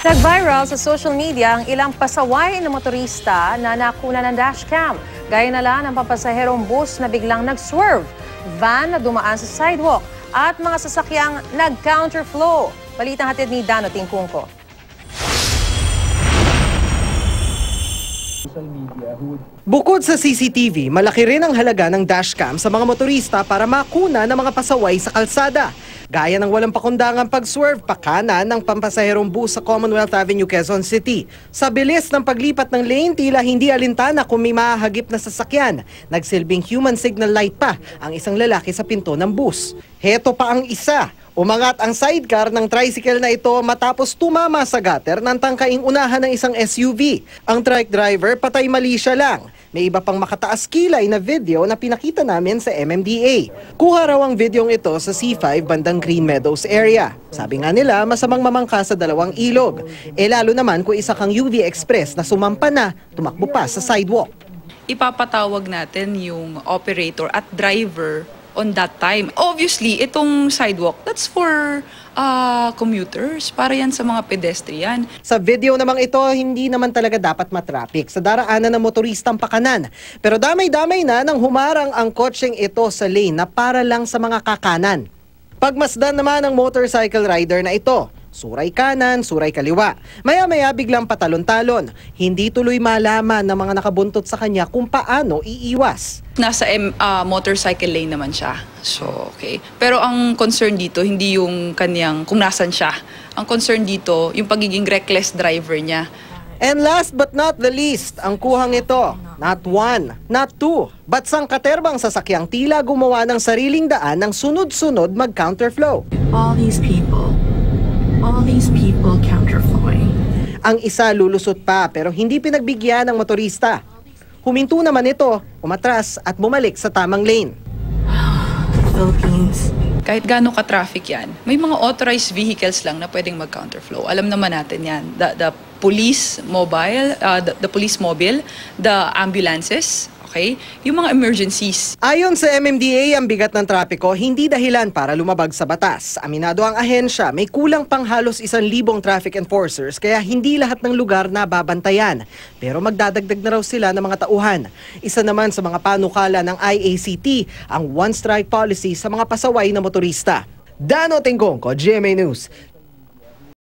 Nag-viral sa social media ang ilang pasaway na motorista na nakuna ng dashcam. Gaya na lang ng pampasaherong bus na biglang nag-swerve, van na dumaan sa sidewalk, at mga sasakyang nag-counterflow. Balitang hatid ni Dano Tingkungko. Bukod sa CCTV, malaki rin ang halaga ng dashcam sa mga motorista para makuna ng mga pasaway sa kalsada. Gaya ng walang pakundangang pag-swerve pakana ng pampasaherong bus sa Commonwealth Avenue, Quezon City. Sa bilis ng paglipat ng lane, tila hindi alintana kung may mahahagip na sasakyan. Nagsilbing human signal light pa ang isang lalaki sa pinto ng bus. Heto pa ang isa, Umangat ang sidecar ng tricycle na ito matapos tumama sa gutter ng tangkaing unahan ng isang SUV. Ang trike driver patay mali siya lang. May iba pang makataas kilay na video na pinakita namin sa MMDA. Kuha raw ang videong ito sa C5 bandang Green Meadows area. Sabi nga nila masamang mamangka sa dalawang ilog. E lalo naman kung isa kang UV Express na sumampa na, tumakbo pa sa sidewalk. ipapatawag natin yung operator at driver on that time. Obviously, itong sidewalk, that's for uh, commuters, para yan sa mga pedestrian. Sa video namang ito, hindi naman talaga dapat matraffic sa daraanan ng motoristang pakanan. Pero damay-damay na nang humarang ang kotseng ito sa lane na para lang sa mga kakanan. Pagmasdan naman ng motorcycle rider na ito. Suray kanan, suray kaliwa. Maya-maya biglang patalon-talon. Hindi tuloy malaman ng mga nakabuntot sa kanya kung paano iiwas. Nasa M, uh, motorcycle lane naman siya. So, okay. Pero ang concern dito, hindi yung kanyang, kung nasan siya. Ang concern dito, yung pagiging reckless driver niya. And last but not the least, ang kuhang ito, not one, not two, but sang katerbang sasakyang tila gumawa ng sariling daan ng sunod-sunod mag-counterflow. all these people, these people counterflowing. Ang isa lulusot pa pero hindi pinagbigyan ng motorista. Huminto naman ito, umatras at bumalik sa tamang lane. Philippines. Kahit gaano ka-traffic yan, may mga authorized vehicles lang na pwedeng mag-counterflow. Alam naman natin yan. The, the police mobile, uh, the, the police mobile, the ambulances, okay? Yung mga emergencies. Ayon sa MMDA, ang bigat ng trapiko hindi dahilan para lumabag sa batas. Aminado ang ahensya, may kulang pang halos isang libong traffic enforcers kaya hindi lahat ng lugar na babantayan. Pero magdadagdag na raw sila ng mga tauhan. Isa naman sa mga panukala ng IACT, ang one-strike policy sa mga pasaway na motorista. Dano Tengkong ko, GMA News.